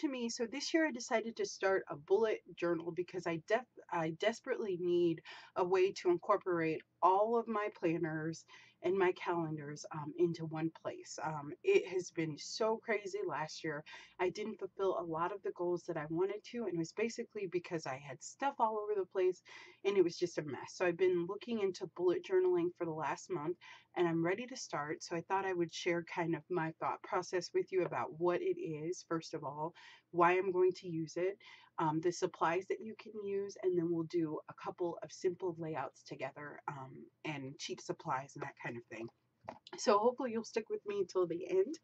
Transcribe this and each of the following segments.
to me. So this year I decided to start a bullet journal because I def I desperately need a way to incorporate all of my planners and my calendars um, into one place. Um, it has been so crazy last year. I didn't fulfill a lot of the goals that I wanted to, and it was basically because I had stuff all over the place and it was just a mess. So I've been looking into bullet journaling for the last month and I'm ready to start. So I thought I would share kind of my thought process with you about what it is, first of all, why I'm going to use it, um, the supplies that you can use, and then we'll do a couple of simple layouts together um, and cheap supplies and that kind of thing. So hopefully you'll stick with me until the end,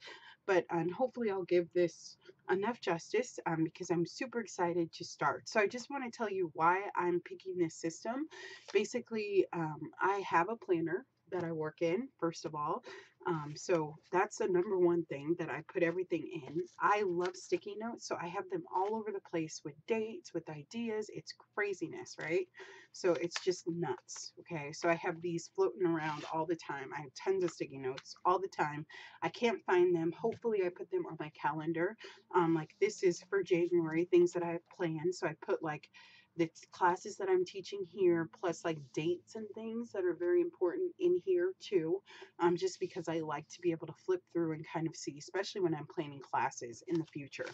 but um, hopefully I'll give this enough justice um, because I'm super excited to start. So I just want to tell you why I'm picking this system. Basically, um, I have a planner that I work in, first of all. Um, so that's the number one thing that I put everything in. I love sticky notes, so I have them all over the place with dates, with ideas. It's craziness, right? So it's just nuts. Okay, so I have these floating around all the time. I have tons of sticky notes all the time. I can't find them. Hopefully, I put them on my calendar. Um, like this is for January, things that I have planned. So I put like the classes that I'm teaching here, plus like dates and things that are very important in here too, um, just because I like to be able to flip through and kind of see, especially when I'm planning classes in the future.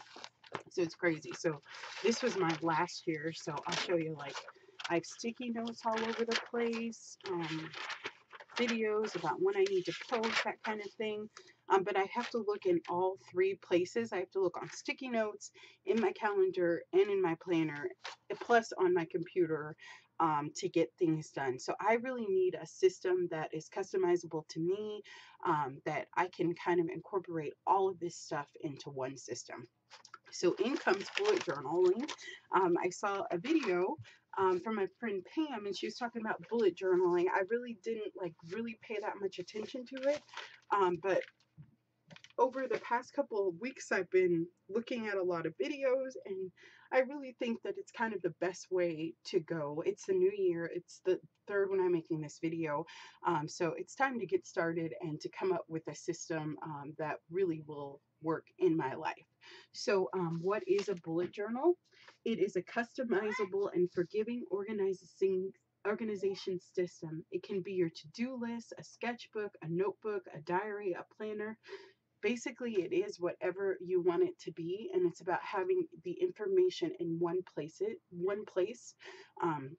So it's crazy. So this was my last year, so I'll show you like I have sticky notes all over the place, um, videos about when I need to post, that kind of thing. Um, but I have to look in all three places. I have to look on sticky notes, in my calendar, and in my planner, plus on my computer um, to get things done. So I really need a system that is customizable to me, um, that I can kind of incorporate all of this stuff into one system. So in comes bullet journaling. Um, I saw a video um, from my friend Pam, and she was talking about bullet journaling. I really didn't like really pay that much attention to it, um, but over the past couple of weeks, I've been looking at a lot of videos, and I really think that it's kind of the best way to go. It's the new year, it's the third when I'm making this video, um, so it's time to get started and to come up with a system um, that really will work in my life. So, um, what is a bullet journal? It is a customizable and forgiving organizing organization system. It can be your to-do list, a sketchbook, a notebook, a diary, a planner basically it is whatever you want it to be and it's about having the information in one place it one place um,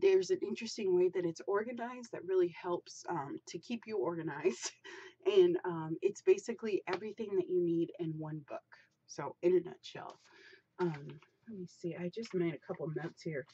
there's an interesting way that it's organized that really helps um, to keep you organized and um, it's basically everything that you need in one book. So in a nutshell um, let me see i just made a couple notes here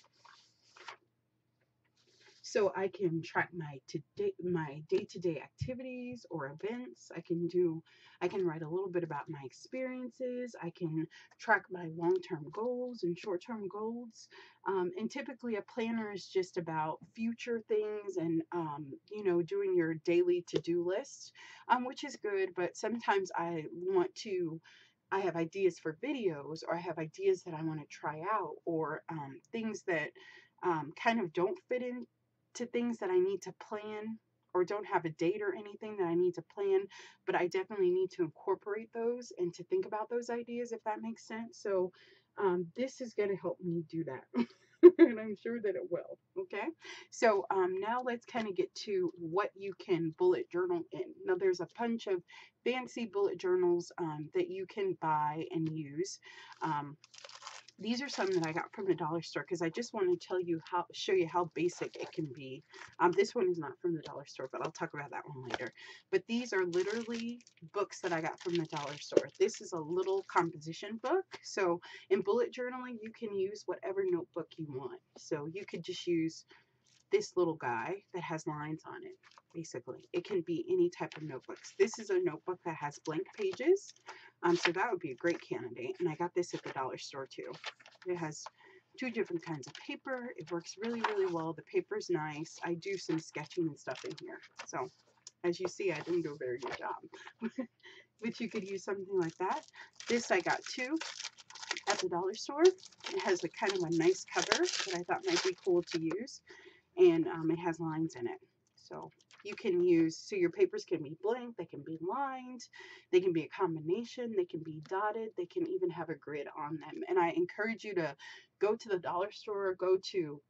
so I can track my today my day-to-day activities or events. I can do I can write a little bit about my experiences. I can track my long-term goals and short-term goals. Um, and typically a planner is just about future things and um, you know doing your daily to-do list, um, which is good. But sometimes I want to I have ideas for videos or I have ideas that I want to try out or um, things that um, kind of don't fit in to things that I need to plan or don't have a date or anything that I need to plan, but I definitely need to incorporate those and to think about those ideas if that makes sense. So um, this is going to help me do that. and I'm sure that it will. Okay. So um, now let's kind of get to what you can bullet journal in. Now there's a bunch of fancy bullet journals um, that you can buy and use. Um, these are some that I got from the dollar store because I just want to tell you how, show you how basic it can be. Um, this one is not from the dollar store, but I'll talk about that one later. But these are literally books that I got from the dollar store. This is a little composition book. So in bullet journaling, you can use whatever notebook you want. So you could just use this little guy that has lines on it, basically. It can be any type of notebooks. This is a notebook that has blank pages. Um, so that would be a great candidate. And I got this at the dollar store too. It has two different kinds of paper. It works really, really well. The paper's nice. I do some sketching and stuff in here. So as you see, I didn't do a very good job. but you could use something like that. This I got too at the dollar store. It has a kind of a nice cover that I thought might be cool to use. And um, it has lines in it. So you can use, so your papers can be blank, they can be lined, they can be a combination, they can be dotted, they can even have a grid on them. And I encourage you to go to the dollar store, go to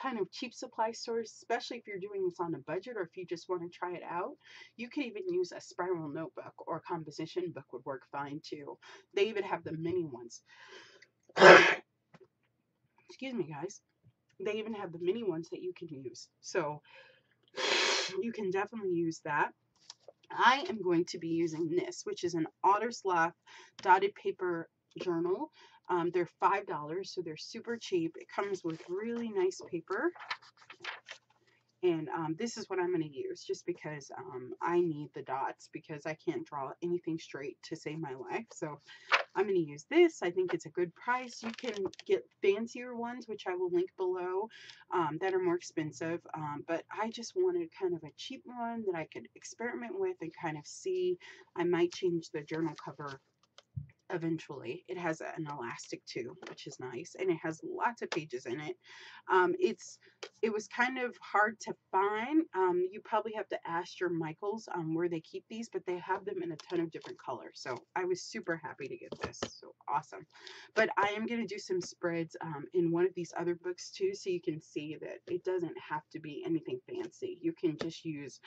kind of cheap supply stores, especially if you're doing this on a budget or if you just want to try it out. You can even use a spiral notebook or composition book would work fine too. They even have the mini ones. Excuse me, guys. They even have the mini ones that you can use. So you can definitely use that. I am going to be using this, which is an Artist's Loft dotted paper journal. Um, they're $5, so they're super cheap. It comes with really nice paper. And um, this is what I'm going to use just because um, I need the dots because I can't draw anything straight to save my life. So I'm going to use this. I think it's a good price. You can get fancier ones, which I will link below, um, that are more expensive. Um, but I just wanted kind of a cheap one that I could experiment with and kind of see. I might change the journal cover eventually. It has an elastic too, which is nice, and it has lots of pages in it. Um, it's it was kind of hard to find. Um, you probably have to ask your Michaels um, where they keep these, but they have them in a ton of different colors. So I was super happy to get this. So awesome. But I am going to do some spreads um, in one of these other books too, so you can see that it doesn't have to be anything fancy. You can just use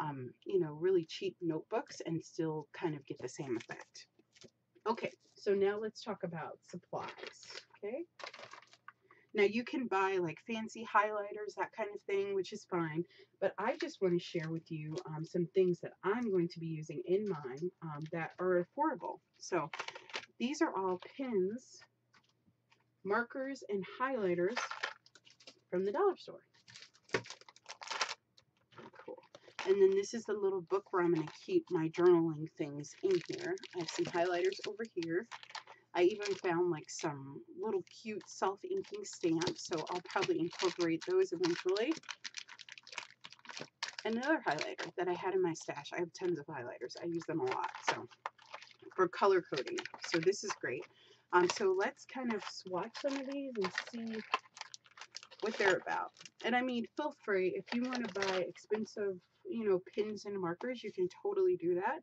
um, you know, really cheap notebooks and still kind of get the same effect. Okay, so now let's talk about supplies, okay? Now you can buy like fancy highlighters, that kind of thing, which is fine, but I just want to share with you um, some things that I'm going to be using in mine um, that are affordable. So these are all pins, markers, and highlighters from the dollar store. And then this is the little book where I'm going to keep my journaling things in here. I have some highlighters over here. I even found like some little cute self-inking stamps, so I'll probably incorporate those eventually. Another highlighter that I had in my stash. I have tons of highlighters. I use them a lot, so for color coding. So this is great. Um, so let's kind of swatch some of these and see what they're about. And I mean, feel free if you want to buy expensive you know, pins and markers, you can totally do that.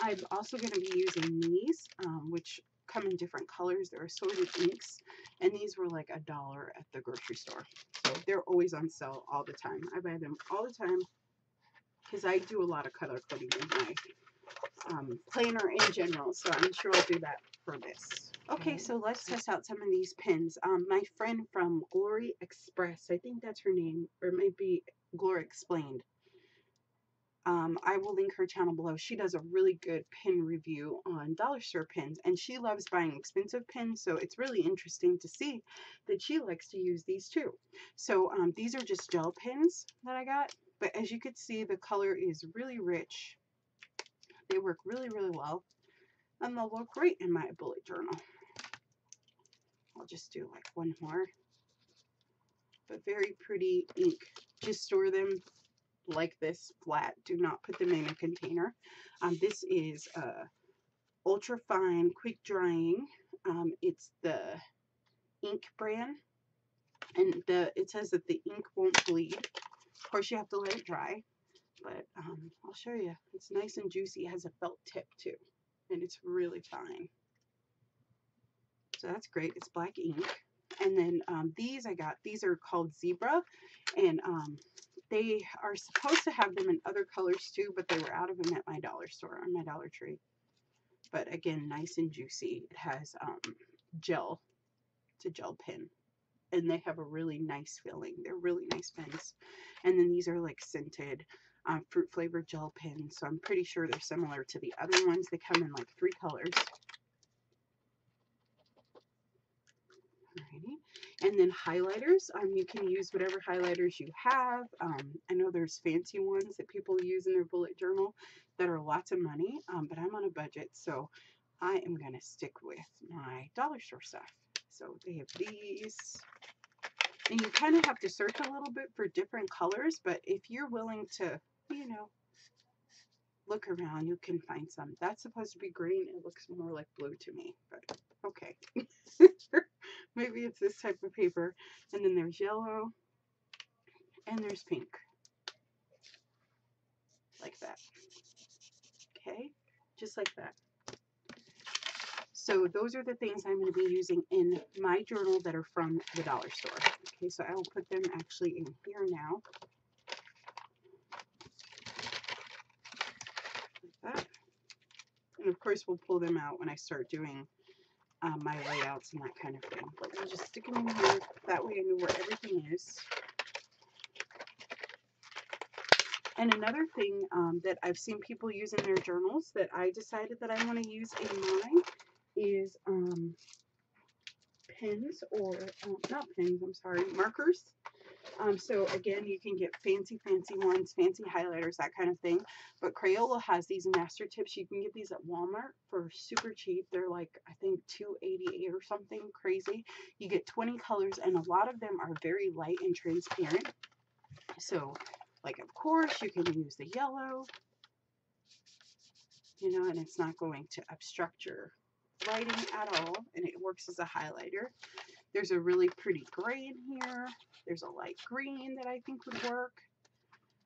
I'm also going to be using these, um, which come in different colors. They're assorted inks, and these were like a dollar at the grocery store. So they're always on sale all the time. I buy them all the time because I do a lot of color coding in my um, planner in general, so I'm sure I'll do that for this. Okay, so let's test out some of these pins. Um, my friend from Glory Express, I think that's her name, or maybe Glory Explained, um, I will link her channel below. She does a really good pin review on dollar store pins, and she loves buying expensive pins, so it's really interesting to see that she likes to use these too. So um, these are just gel pins that I got, but as you can see, the color is really rich. They work really, really well, and they'll look great in my bullet journal. I'll just do like one more, but very pretty ink. Just store them like this flat. Do not put them in a container. Um, this is uh, ultra fine quick drying. Um, it's the ink brand and the it says that the ink won't bleed. Of course you have to let it dry but um, I'll show you. It's nice and juicy. It has a felt tip too and it's really fine. So that's great. It's black ink. And then um, these I got, these are called Zebra and um, they are supposed to have them in other colors too, but they were out of them at my dollar store on my Dollar Tree. But again, nice and juicy. It has um, gel. It's a gel pen. And they have a really nice feeling. They're really nice pens. And then these are like scented um, fruit flavored gel pens. So I'm pretty sure they're similar to the other ones. They come in like three colors. And then highlighters, um, you can use whatever highlighters you have. Um, I know there's fancy ones that people use in their bullet journal that are lots of money, um, but I'm on a budget, so I am going to stick with my dollar store stuff. So they have these. And you kind of have to search a little bit for different colors, but if you're willing to, you know, look around, you can find some. That's supposed to be green. It looks more like blue to me, but okay. Maybe it's this type of paper. And then there's yellow and there's pink. like that. Okay, just like that. So those are the things I'm going to be using in my journal that are from the dollar store. Okay, so I will put them actually in here now. Like that. And of course we'll pull them out when I start doing um, my layouts and that kind of thing. But we'll just stick them in here. That way I know where everything is. And another thing um, that I've seen people use in their journals that I decided that I want to use in mine is um, pens or, um, not pens, I'm sorry, markers. Um, so again, you can get fancy, fancy ones, fancy highlighters, that kind of thing. But Crayola has these master tips. You can get these at Walmart for super cheap. They're like, I think 288 or something crazy. You get 20 colors and a lot of them are very light and transparent. So like, of course, you can use the yellow, you know, and it's not going to obstruct your writing at all, and it works as a highlighter. There's a really pretty gray in here. There's a light green that I think would work.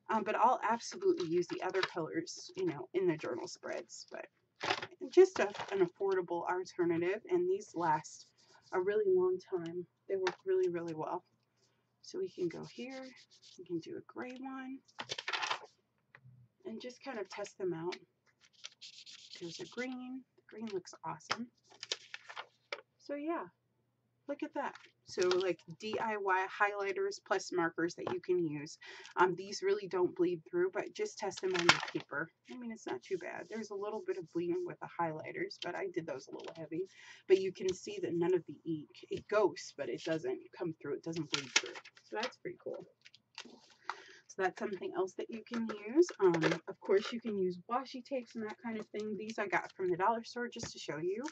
Um, but I'll absolutely use the other colors, you know, in the journal spreads. But just a, an affordable alternative, and these last a really long time. They work really, really well. So we can go here, we can do a gray one, and just kind of test them out. There's a green, the green looks awesome. So yeah, look at that. So like DIY highlighters plus markers that you can use. Um, these really don't bleed through, but just test them on your paper. I mean, it's not too bad. There's a little bit of bleeding with the highlighters, but I did those a little heavy. But you can see that none of the ink, it goes, but it doesn't come through. It doesn't bleed through. So that's pretty cool. So that's something else that you can use. Um, of course, you can use washi tapes and that kind of thing. These I got from the dollar store just to show you.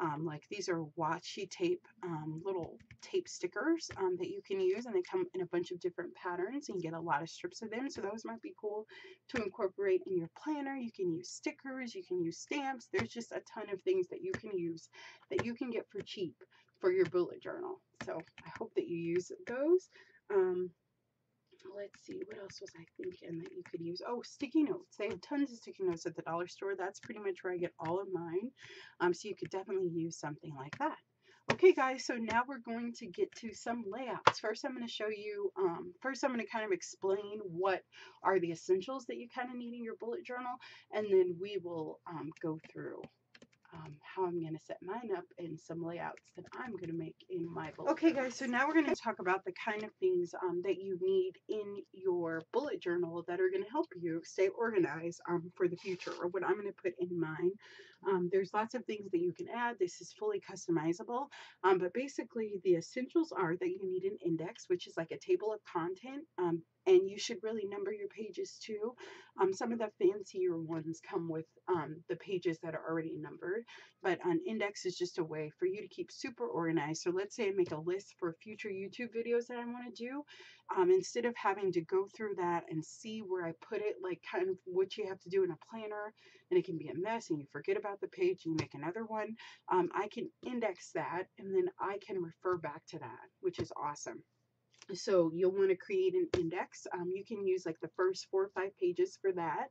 Um, like these are washi tape, um, little tape stickers um, that you can use, and they come in a bunch of different patterns and you get a lot of strips of them. So those might be cool to incorporate in your planner. You can use stickers, you can use stamps. There's just a ton of things that you can use that you can get for cheap for your bullet journal. So I hope that you use those. Let's see, what else was I thinking that you could use? Oh, sticky notes. They have tons of sticky notes at the dollar store. That's pretty much where I get all of mine. Um, so you could definitely use something like that. Okay, guys, so now we're going to get to some layouts. First, I'm going to show you, um, first I'm going to kind of explain what are the essentials that you kind of need in your bullet journal, and then we will um, go through um, how I'm going to set mine up and some layouts that I'm going to make in my bullet. Okay guys, so now we're going to talk about the kind of things um, that you need in your bullet journal that are going to help you stay organized um, for the future or what I'm going to put in mine. Um, there's lots of things that you can add. This is fully customizable, um, but basically the essentials are that you need an index, which is like a table of content, um, and you should really number your pages too. Um, some of the fancier ones come with um, the pages that are already numbered, but an index is just a way for you to keep super organized. So let's say I make a list for future YouTube videos that I want to do. Um, instead of having to go through that and see where I put it, like kind of what you have to do in a planner, and it can be a mess and you forget about the page and you make another one, um, I can index that and then I can refer back to that, which is awesome. So you'll want to create an index. Um, you can use like the first four or five pages for that.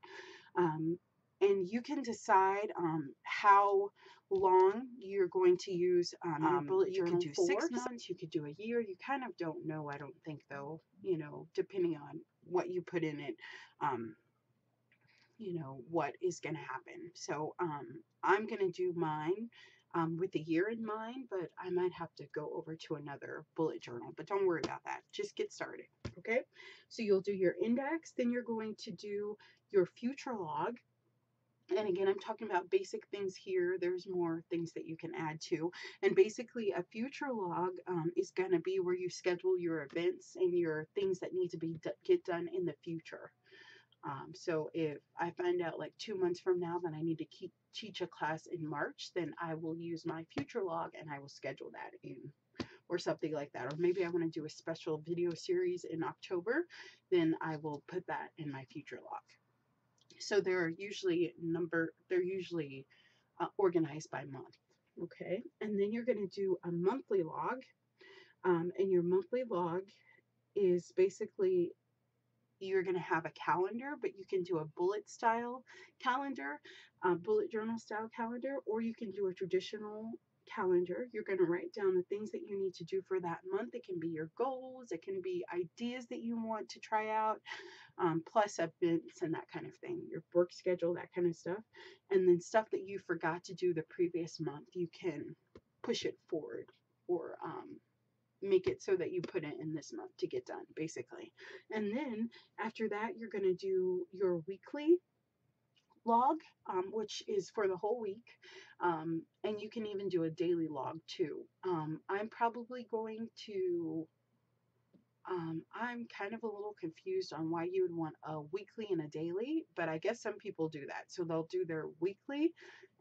Um, and you can decide um, how long you're going to use um, your um, bullet journal. You could do for. six months, you could do a year. You kind of don't know, I don't think, though, you know, depending on what you put in it, um, you know, what is going to happen. So um, I'm going to do mine um, with the year in mind, but I might have to go over to another bullet journal. But don't worry about that. Just get started. Okay. So you'll do your index, then you're going to do your future log. And again, I'm talking about basic things here. There's more things that you can add to. And basically, a future log um, is going to be where you schedule your events and your things that need to be get done in the future. Um, so if I find out like two months from now that I need to keep, teach a class in March, then I will use my future log and I will schedule that in or something like that. Or maybe I want to do a special video series in October, then I will put that in my future log. So they're usually number, they're usually uh, organized by month. Okay. And then you're going to do a monthly log. Um, and your monthly log is basically you're going to have a calendar, but you can do a bullet style calendar, bullet journal style calendar, or you can do a traditional calendar. You're going to write down the things that you need to do for that month. It can be your goals, it can be ideas that you want to try out, um, plus events and that kind of thing, your work schedule, that kind of stuff. And then stuff that you forgot to do the previous month, you can push it forward or um, make it so that you put it in this month to get done, basically. And then after that, you're going to do your weekly log, um, which is for the whole week. Um, and you can even do a daily log too. Um, I'm probably going to, um, I'm kind of a little confused on why you would want a weekly and a daily, but I guess some people do that. So they'll do their weekly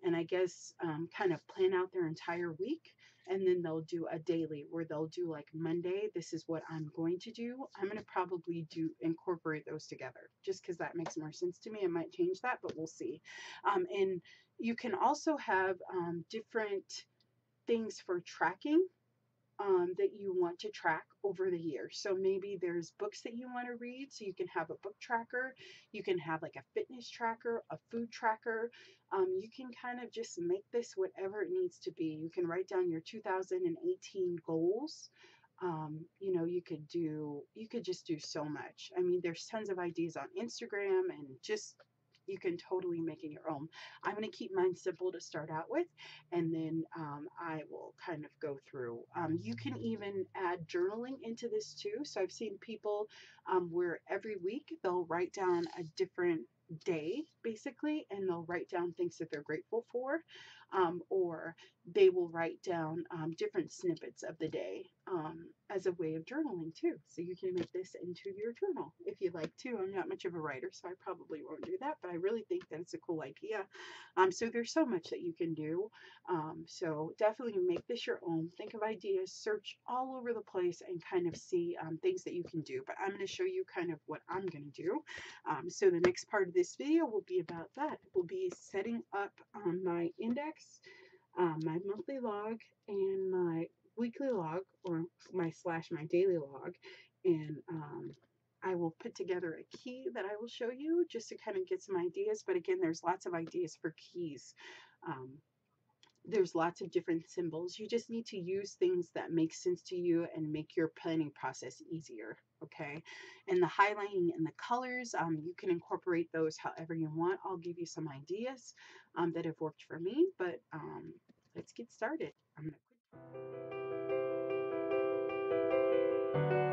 and I guess um, kind of plan out their entire week and then they'll do a daily where they'll do like Monday, this is what I'm going to do. I'm going to probably do incorporate those together just because that makes more sense to me. I might change that, but we'll see. Um, and you can also have um, different things for tracking um, that you want to track over the year. So maybe there's books that you want to read, so you can have a book tracker. You can have like a fitness tracker, a food tracker. Um, you can kind of just make this whatever it needs to be. You can write down your 2018 goals. Um, you know, you could do, you could just do so much. I mean, there's tons of ideas on Instagram and just you can totally make it your own. I'm going to keep mine simple to start out with, and then um, I will kind of go through. Um, you can even add journaling into this too. So I've seen people um, where every week they'll write down a different day basically and they'll write down things that they're grateful for um, or they will write down um, different snippets of the day um, as a way of journaling too. So you can make this into your journal if you like to. I'm not much of a writer, so I probably won't do that, but I really think that it's a cool idea. Um, so there's so much that you can do. Um, so definitely make this your own. Think of ideas, search all over the place, and kind of see um, things that you can do. But I'm going to show you kind of what I'm going to do. so the next part of this video will be about that. We'll be setting up my index um, my monthly log and my weekly log or my slash my daily log and um, I will put together a key that I will show you just to kind of get some ideas but again there's lots of ideas for keys um, there's lots of different symbols. You just need to use things that make sense to you and make your planning process easier okay? And the highlighting and the colors um, you can incorporate those however you want. I'll give you some ideas um, that have worked for me but um, let's get started. I'm gonna Girl,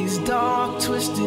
these dark, twisted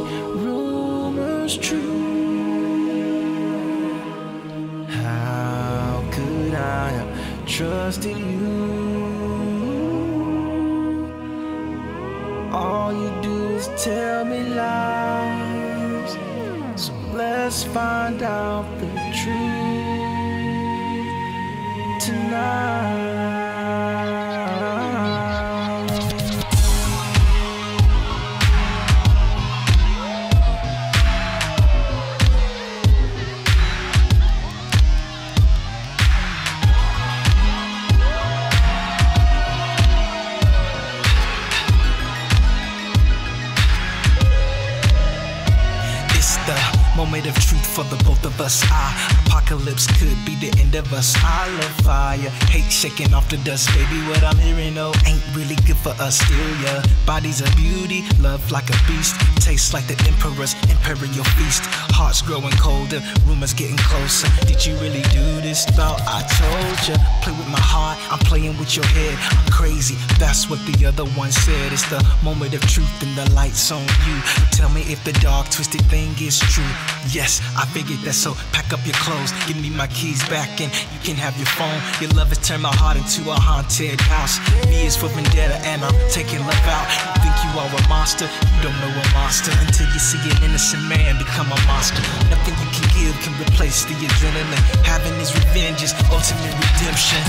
end of us. I love fire, hate shaking off the dust. Baby, what I'm hearing, oh, ain't really good for us. Still, yeah. Bodies of beauty, love like a beast. Tastes like the emperor's imperial feast. Hearts growing colder, rumors getting closer. Did you really do this? Thought I told ya. Play with my heart, I'm playing with your head. I'm crazy, that's what the other one said. It's the moment of truth and the light's on you. Tell me if the dark, twisted thing is true. Yes, I figured that, so pack up your clothes. Give me my keys back and you can have your phone. Your love has turned my heart into a haunted house. V is for vendetta and I'm taking love out. You think you are a monster? You don't know a monster until you see an innocent man become a monster. Nothing you can give can replace the adrenaline. Having his revenge is ultimate redemption.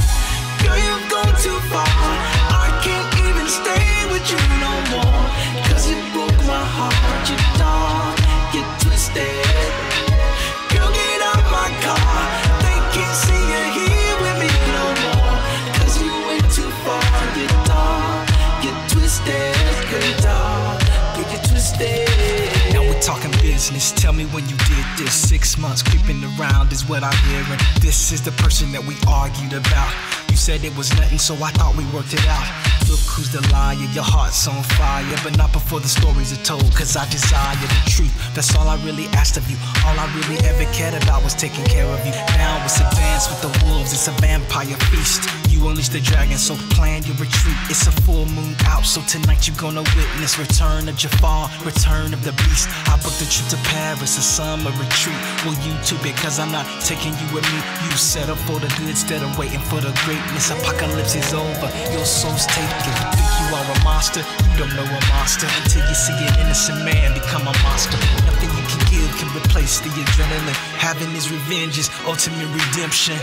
Girl, you've gone too far. I can't even stay with you no more. Cause you broke my heart, you dog, get twisted. Talking business. Tell me when you did this. Six months creeping around is what I'm hearing. This is the person that we argued about. You said it was nothing, so I thought we worked it out. Look who's the liar, your heart's on fire. But not before the stories are told, cause I desire the truth. That's all I really asked of you. All I really ever cared about was taking care of you. Now it's a dance with the wolves, it's a vampire feast. You unleash the dragon, so plan your retreat. It's a full moon out, so tonight you're gonna witness return of Jafar, return of the beast. I booked a trip to Paris, a summer retreat. Will you too? Because I'm not taking you with me. You set up for the good instead of waiting for the greatness. Apocalypse is over, your soul's taken. Think you are a monster? You don't know a monster until you see an innocent man become a monster. Nothing you can give can replace the adrenaline. Having his revenge is ultimate redemption.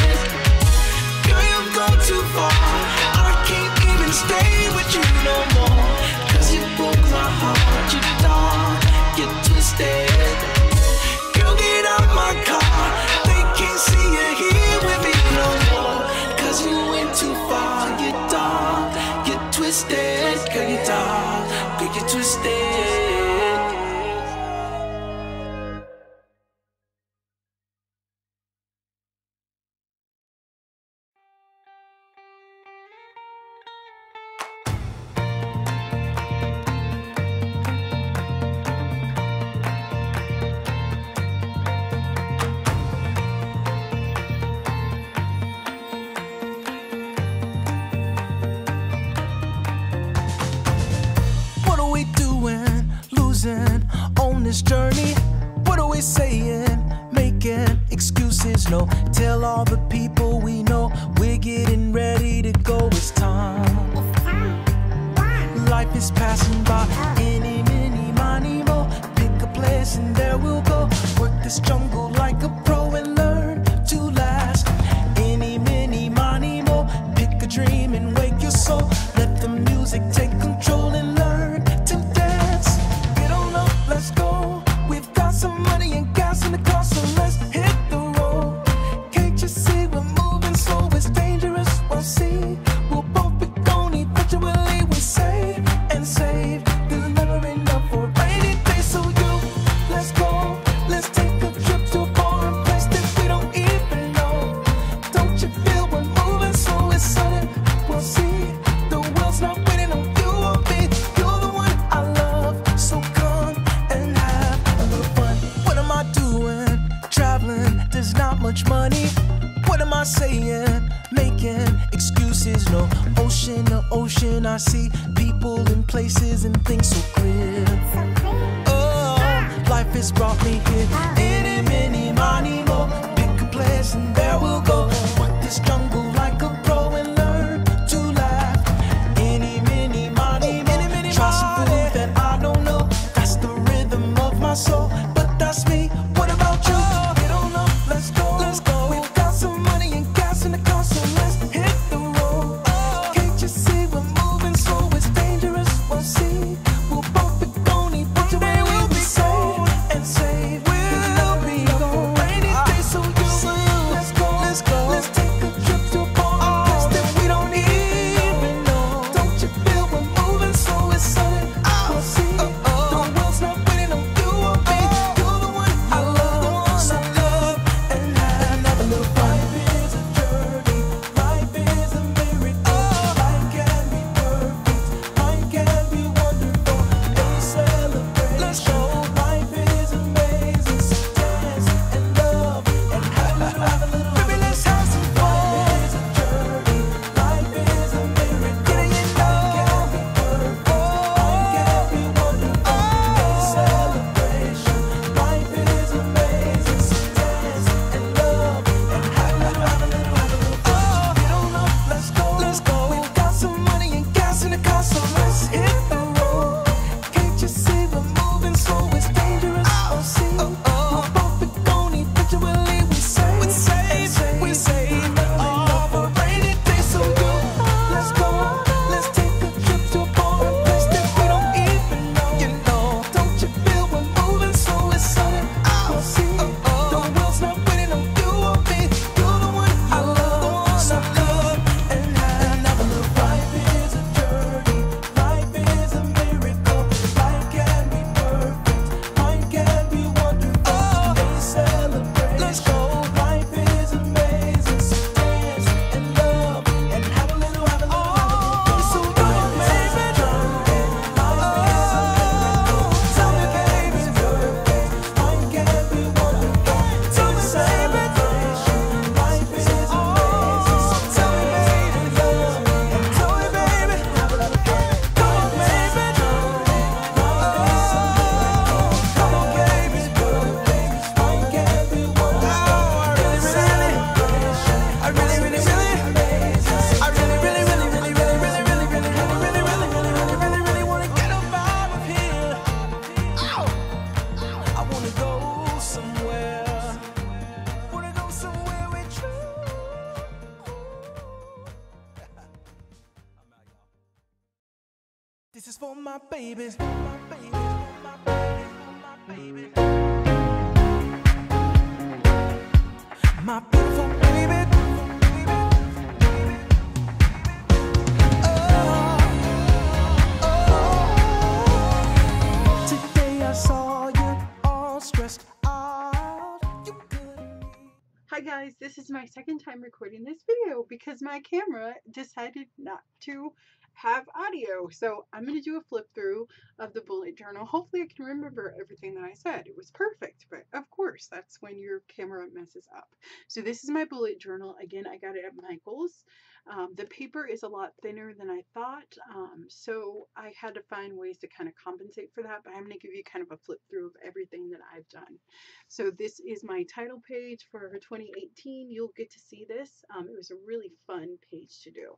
this is my second time recording this video because my camera decided not to have audio. So I'm going to do a flip through of the bullet journal. Hopefully I can remember everything that I said. It was perfect, but of course that's when your camera messes up. So this is my bullet journal. Again, I got it at Michael's. Um, the paper is a lot thinner than I thought, um, so I had to find ways to kind of compensate for that, but I'm going to give you kind of a flip through of everything that I've done. So this is my title page for 2018. You'll get to see this. Um, it was a really fun page to do.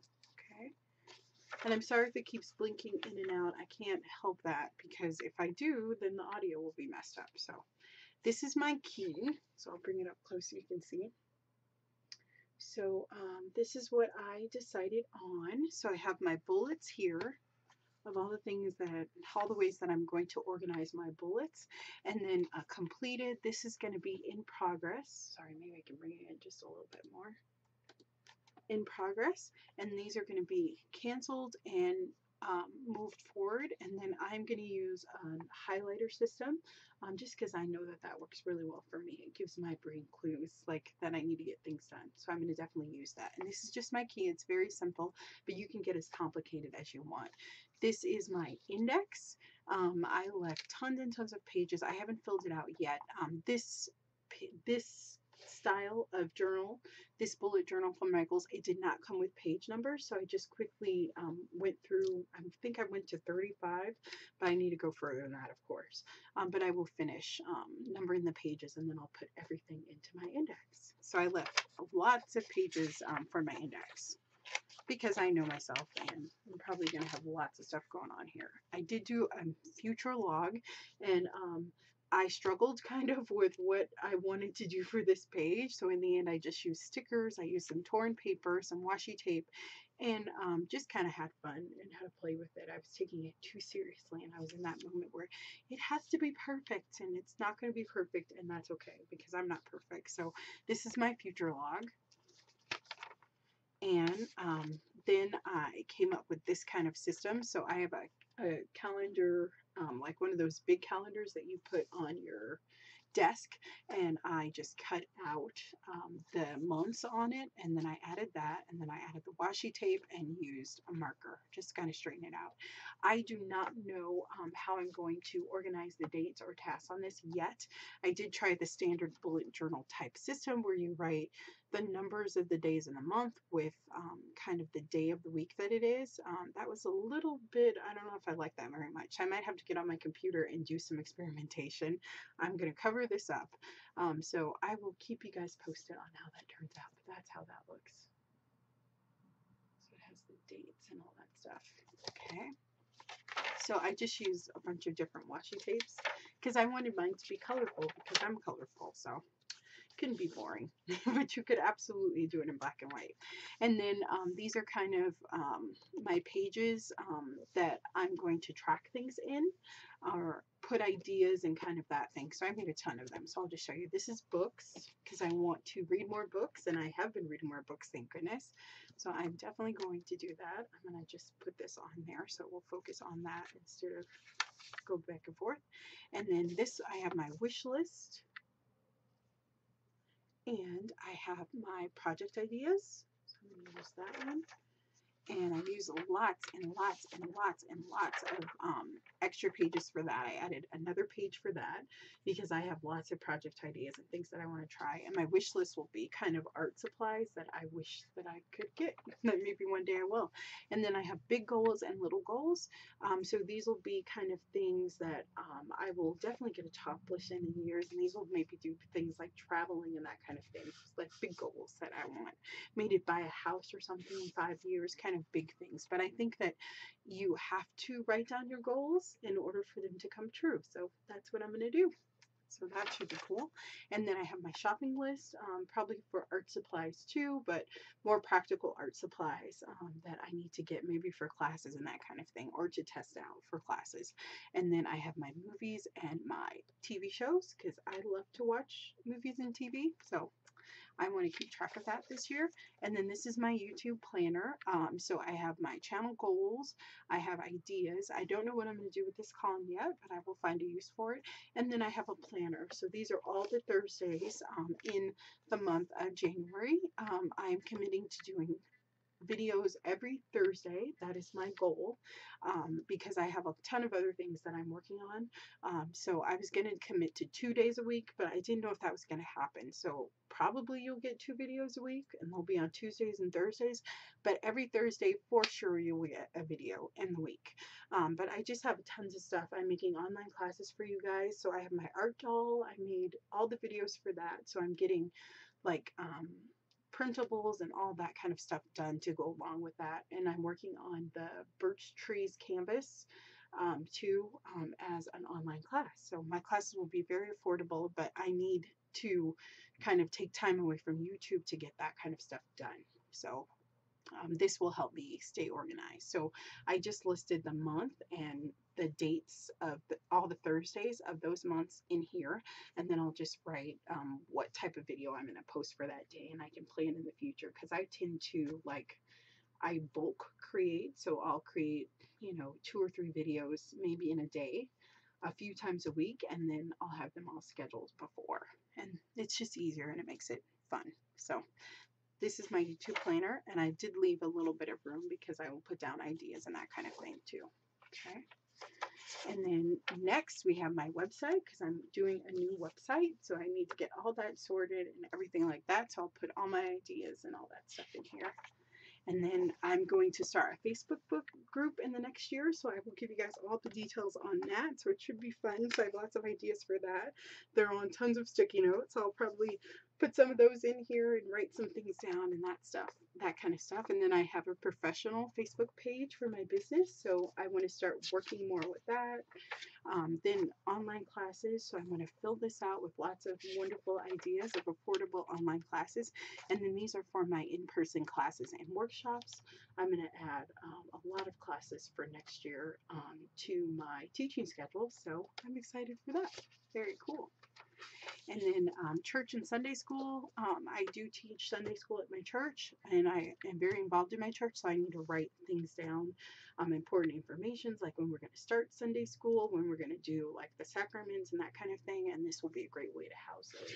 And I'm sorry if it keeps blinking in and out. I can't help that because if I do, then the audio will be messed up. So this is my key. So I'll bring it up close so you can see. So um, this is what I decided on. So I have my bullets here of all the things that, all the ways that I'm going to organize my bullets. And then uh, completed, this is going to be in progress. Sorry, maybe I can bring it in just a little bit more. In progress. And these are going to be canceled and um, moved forward. And then I'm going to use a highlighter system um, just because I know that that works really well for me. It gives my brain clues like that I need to get things done. So I'm going to definitely use that. And this is just my key. It's very simple, but you can get as complicated as you want. This is my index. Um, I left tons and tons of pages. I haven't filled it out yet. Um, this this style of journal, this bullet journal from Michaels, it did not come with page numbers, so I just quickly um, went through, I think I went to 35, but I need to go further than that, of course. Um, but I will finish um, numbering the pages and then I'll put everything into my index. So I left lots of pages um, for my index because I know myself and I'm probably going to have lots of stuff going on here. I did do a future log and um, I struggled kind of with what I wanted to do for this page. So in the end, I just used stickers. I used some torn paper, some washi tape, and um, just kind of had fun and had to play with it. I was taking it too seriously, and I was in that moment where it has to be perfect, and it's not going to be perfect, and that's okay because I'm not perfect. So this is my future log. And um, then I came up with this kind of system. So I have a, a calendar um, like one of those big calendars that you put on your desk and I just cut out um, the months on it and then I added that and then I added the washi tape and used a marker just kind of straighten it out. I do not know um, how I'm going to organize the dates or tasks on this yet. I did try the standard bullet journal type system where you write the numbers of the days in the month with um, kind of the day of the week that it is. Um, that was a little bit, I don't know if I like that very much. I might have to get on my computer and do some experimentation. I'm going to cover this up. Um, so I will keep you guys posted on how that turns out, but that's how that looks. So it has the dates and all that stuff. Okay. So I just used a bunch of different washi tapes because I wanted mine to be colorful because I'm colorful. So can be boring, but you could absolutely do it in black and white. And then um, these are kind of um, my pages um, that I'm going to track things in or put ideas and kind of that thing. So I made a ton of them. So I'll just show you. This is books because I want to read more books and I have been reading more books, thank goodness. So I'm definitely going to do that. I'm going to just put this on there so we'll focus on that instead of go back and forth. And then this, I have my wish list and I have my project ideas. So I'm going to use that one and I use lots and lots and lots and lots of um, extra pages for that. I added another page for that because I have lots of project ideas and things that I want to try. And my wish list will be kind of art supplies that I wish that I could get. that maybe one day I will. And then I have big goals and little goals. Um, so these will be kind of things that um, I will definitely get accomplished in in years. And these will maybe do things like traveling and that kind of thing, like big goals that I want. Maybe buy a house or something in five years, kind kind of big things. But I think that you have to write down your goals in order for them to come true. So that's what I'm going to do. So that should be cool. And then I have my shopping list, um, probably for art supplies too, but more practical art supplies um, that I need to get maybe for classes and that kind of thing, or to test out for classes. And then I have my movies and my TV shows because I love to watch movies and TV. So I want to keep track of that this year. And then this is my YouTube planner. Um, so I have my channel goals. I have ideas. I don't know what I'm going to do with this column yet, but I will find a use for it. And then I have a planner. So these are all the Thursdays um, in the month of January. Um, I'm committing to doing videos every Thursday. That is my goal um, because I have a ton of other things that I'm working on. Um, so I was going to commit to two days a week, but I didn't know if that was going to happen. So probably you'll get two videos a week and they'll be on Tuesdays and Thursdays. But every Thursday, for sure, you'll get a video in the week. Um, but I just have tons of stuff. I'm making online classes for you guys. So I have my art doll. I made all the videos for that. So I'm getting like um, printables and all that kind of stuff done to go along with that. And I'm working on the Birch Trees Canvas um, too um, as an online class. So my classes will be very affordable, but I need to kind of take time away from YouTube to get that kind of stuff done. So um, this will help me stay organized. So I just listed the month and the dates of the, all the Thursdays of those months in here. And then I'll just write um, what type of video I'm going to post for that day. And I can plan in the future because I tend to like, I bulk create. So I'll create, you know, two or three videos maybe in a day a few times a week and then I'll have them all scheduled before and it's just easier and it makes it fun so this is my YouTube planner and I did leave a little bit of room because I will put down ideas and that kind of thing too okay And then next we have my website because I'm doing a new website. So I need to get all that sorted and everything like that. So I'll put all my ideas and all that stuff in here. And then I'm going to start a Facebook book group in the next year. So I will give you guys all the details on that. So it should be fun. So I have lots of ideas for that. They're on tons of sticky notes. I'll probably put some of those in here and write some things down and that stuff, that kind of stuff. And then I have a professional Facebook page for my business. So I want to start working more with that. Um, then online classes. So I'm going to fill this out with lots of wonderful ideas of affordable online classes. And then these are for my in-person classes and workshops. I'm going to add um, a lot of classes for next year um, to my teaching schedule. So I'm excited for that. Very cool. And then um, church and Sunday school. Um, I do teach Sunday school at my church, and I am very involved in my church, so I need to write things down, um, important informations like when we're going to start Sunday school, when we're going to do like the sacraments and that kind of thing. And this will be a great way to house those.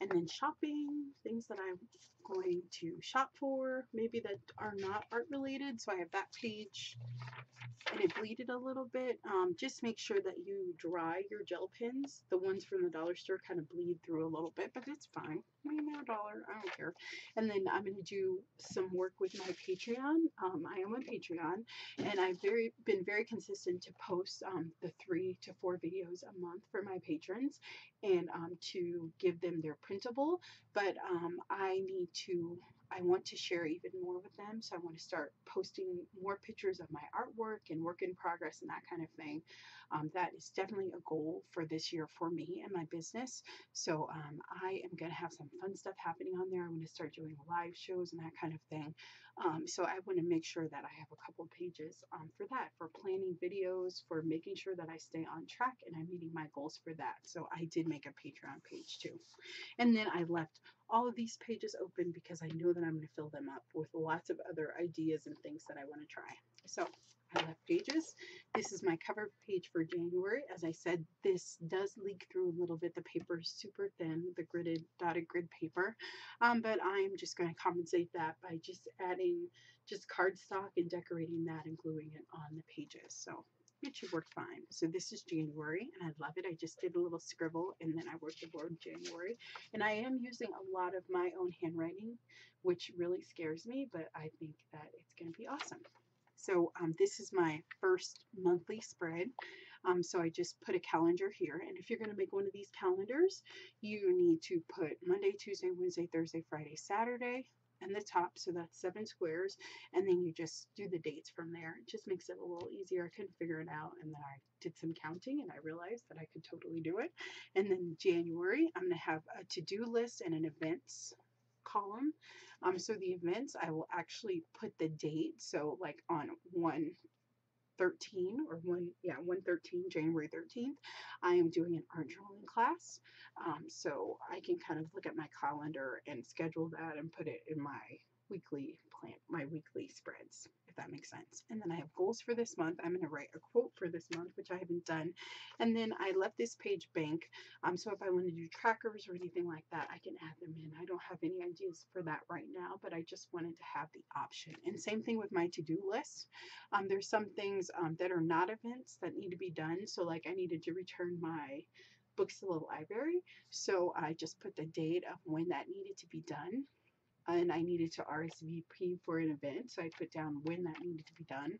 And then shopping, things that I'm going to shop for, maybe that are not art related. So I have that page and it bleeded a little bit. Um, just make sure that you dry your gel pens. The ones from the dollar store kind of bleed through a little bit, but it's fine. I mean, a dollar. I don't care. And then I'm going to do some work with my Patreon. Um, I am on Patreon, and I've very been very consistent to post um, the three to four videos a month for my patrons, and um, to give them their printable. But um, I need to I want to share even more with them. So I want to start posting more pictures of my artwork and work in progress and that kind of thing. Um, that is definitely a goal for this year for me and my business. So um, I am going to have some fun stuff happening on there. I'm going to start doing live shows and that kind of thing. Um, so I want to make sure that I have a couple pages um, for that, for planning videos, for making sure that I stay on track and I'm meeting my goals for that. So I did make a Patreon page too. And then I left all of these pages open because I know that I'm going to fill them up with lots of other ideas and things that I want to try. So Left pages. This is my cover page for January. As I said, this does leak through a little bit. The paper is super thin, the gridded, dotted grid paper. Um, but I'm just going to compensate that by just adding just cardstock and decorating that and gluing it on the pages. So it should work fine. So this is January and I love it. I just did a little scribble and then I worked the board January. And I am using a lot of my own handwriting, which really scares me, but I think that it's going to be awesome. So um, this is my first monthly spread. Um, so I just put a calendar here. And if you're going to make one of these calendars, you need to put Monday, Tuesday, Wednesday, Thursday, Friday, Saturday, and the top so that's seven squares and then you just do the dates from there it just makes it a little easier i couldn't figure it out and then i did some counting and i realized that i could totally do it and then january i'm going to have a to-do list and an events column um, so the events i will actually put the date so like on one 13 or 1 yeah 113 january 13th i am doing an art journaling class. Um, so i can kind of look at my calendar and schedule that and put it in my weekly my weekly spreads if that makes sense. And then I have goals for this month. I'm going to write a quote for this month, which I haven't done. And then I left this page blank. Um, so if I want to do trackers or anything like that, I can add them in. I don't have any ideas for that right now, but I just wanted to have the option. And same thing with my to-do list. Um, there's some things um, that are not events that need to be done. So like I needed to return my books to the library. So I just put the date of when that needed to be done and I needed to RSVP for an event. So I put down when that needed to be done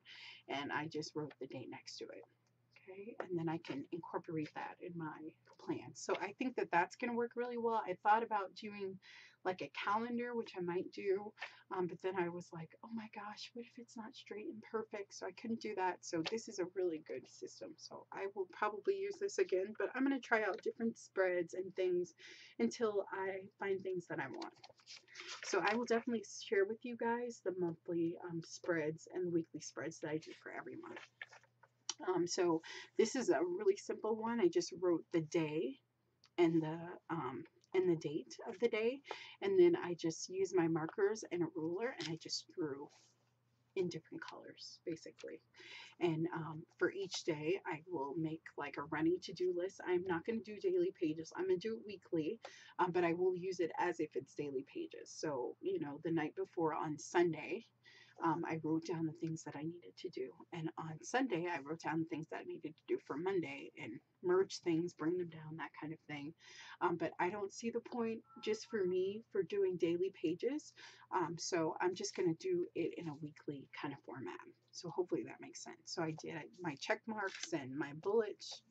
and I just wrote the date next to it. Okay, and then I can incorporate that in my plan. So I think that that's going to work really well. I thought about doing like a calendar, which I might do. Um, but then I was like, oh my gosh, what if it's not straight and perfect? So I couldn't do that. So this is a really good system. So I will probably use this again, but I'm going to try out different spreads and things until I find things that I want. So I will definitely share with you guys the monthly um, spreads and the weekly spreads that I do for every month. Um, so this is a really simple one. I just wrote the day and the um, and the date of the day. And then I just use my markers and a ruler and I just drew in different colors basically. And um, for each day, I will make like a running to-do list. I'm not going to do daily pages. I'm going to do it weekly, um, but I will use it as if it's daily pages. So, you know, the night before on Sunday, um, I wrote down the things that I needed to do. And on Sunday, I wrote down the things that I needed to do for Monday and merge things, bring them down, that kind of thing. Um, but I don't see the point just for me for doing daily pages. Um, so I'm just going to do it in a weekly kind of format. So hopefully that makes sense. So I did my check marks and my bullets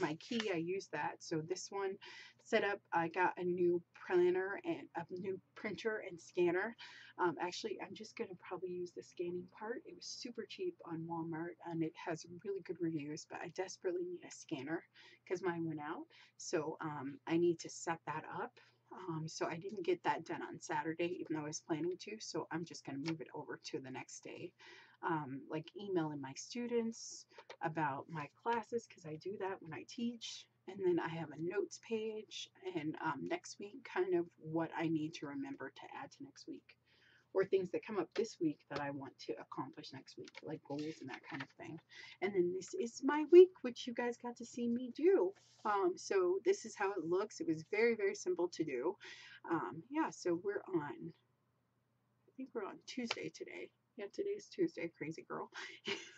my key i use that. So this one set up i got a new planner and a new printer and scanner. Um, actually i'm just going to probably use the scanning part. It was super cheap on walmart and it has really good reviews but i desperately need a scanner because mine went out. So um, i need to set that up. Um, so I didn't get that done on Saturday, even though I was planning to. So I'm just going to move it over to the next day um, like emailing my students about my classes because I do that when I teach. And then I have a notes page, and um, next week, kind of what I need to remember to add to next week, or things that come up this week that I want to accomplish next week, like goals and that kind of thing. And then this is my week, which you guys got to see me do. Um, so this is how it looks. It was very, very simple to do. Um, yeah, so we're on, think we're on Tuesday today. Yeah, today's Tuesday, crazy girl.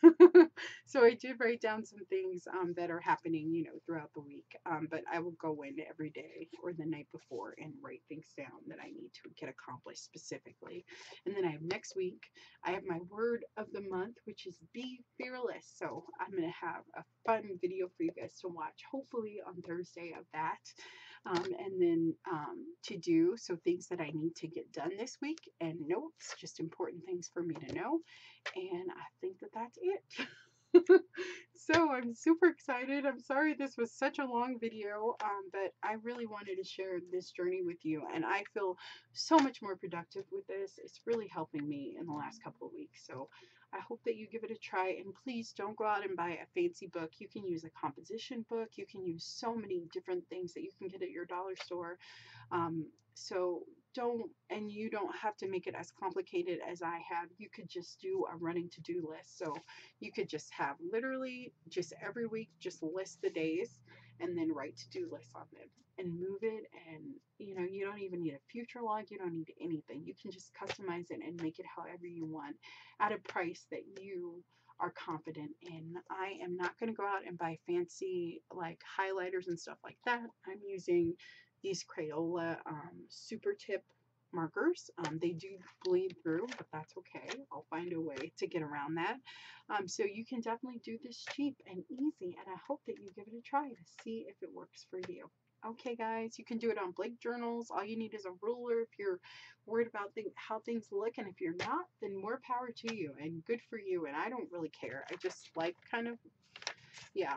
so I did write down some things um, that are happening, you know, throughout the week. Um, but I will go in every day or the night before and write things down that I need to get accomplished specifically. And then I have next week, I have my word of the month, which is be fearless. So I'm going to have a fun video for you guys to watch, hopefully on Thursday of that um, and then um, to do. So things that I need to get done this week and notes, just important things for me to know. And I think that that's it. so I'm super excited. I'm sorry this was such a long video, um, but I really wanted to share this journey with you. And I feel so much more productive with this. It's really helping me in the last couple of weeks. So I hope that you give it a try and please don't go out and buy a fancy book. You can use a composition book. You can use so many different things that you can get at your dollar store. Um, so don't, and you don't have to make it as complicated as I have. You could just do a running to do list. So you could just have literally just every week, just list the days and then write to do lists on them and move it and you know you don't even need a future log you don't need anything you can just customize it and make it however you want at a price that you are confident in i am not going to go out and buy fancy like highlighters and stuff like that i'm using these crayola um, super tip markers. Um, they do bleed through, but that's okay. I'll find a way to get around that. Um, so you can definitely do this cheap and easy, and I hope that you give it a try to see if it works for you. Okay, guys, you can do it on blank journals. All you need is a ruler if you're worried about how things look, and if you're not, then more power to you and good for you. And I don't really care. I just like kind of, yeah,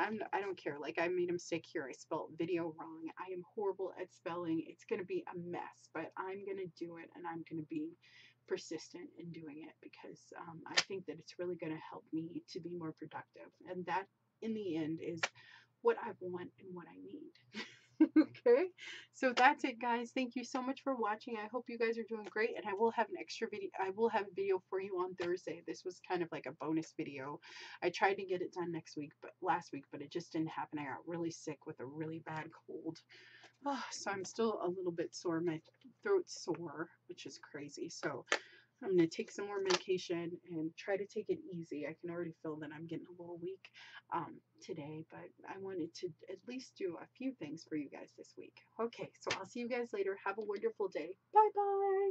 I'm I don't care. Like I made a mistake here. I spelled video wrong. I am horrible at spelling. It's gonna be a mess, but I'm gonna do it and I'm gonna be persistent in doing it because um, I think that it's really gonna help me to be more productive. And that in the end is what I want and what I need. okay so that's it guys. Thank you so much for watching. I hope you guys are doing great and i will have an extra video i will have a video for you on thursday. This was kind of like a bonus video. I tried to get it done next week but last week but it just didn't happen. I got really sick with a really bad cold. Oh, so i'm still a little bit sore. My throat's sore which is crazy. So I'm going to take some more medication and try to take it easy. I can already feel that I'm getting a little weak um, today, but I wanted to at least do a few things for you guys this week. Okay, so I'll see you guys later. Have a wonderful day. Bye bye.